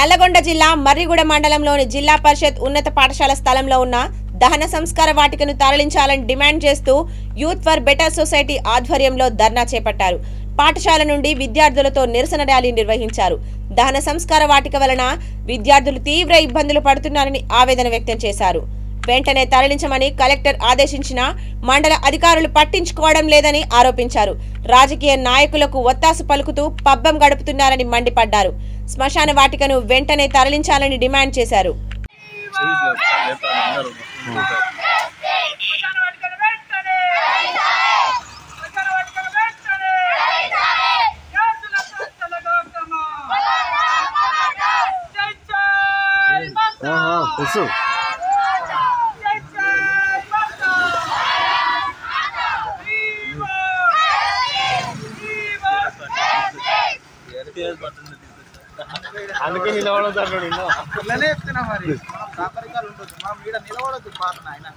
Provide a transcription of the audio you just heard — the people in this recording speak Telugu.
నల్లగొండ జిల్లా మర్రిగూడ మండలంలోని జిల్లా పరిషత్ ఉన్నత పాఠశాల స్థలంలో ఉన్న దహన సంస్కార వాటికను తరలించాలని డిమాండ్ చేస్తూ యూత్ ఫర్ బెటర్ సొసైటీ ఆధ్వర్యంలో ధర్నా చేపట్టారు. పాఠశాల నుండి విద్యార్థులతో నిరసన ర్యాలీ నిర్వహించారు. దహన సంస్కార వాటిక వలన విద్యార్థులు తీవ్ర ఇబ్బందులు పడుతున్నారని ఆవేదన వ్యక్తం చేశారు. వెంటనే తరలించమని కలెక్టర్ ఆదేశించినా మండల అధికారులు పట్టించుకోవడం లేదని ఆరోపించారు. రాజకీయ నాయకులకు ఒత్తాసు పలుకుతూ పబ్బం గడుపుతున్నారని మండిపడ్డారు. శ్మశాన వాటికను వెంటనే తరలించాలని డిమాండ్ చేశారు. అందుకే నిలబడతాడు నిన్న ఇట్లానే చెప్తున్నా మరి. మా మీద నిలబడద్దు పాట నాయన.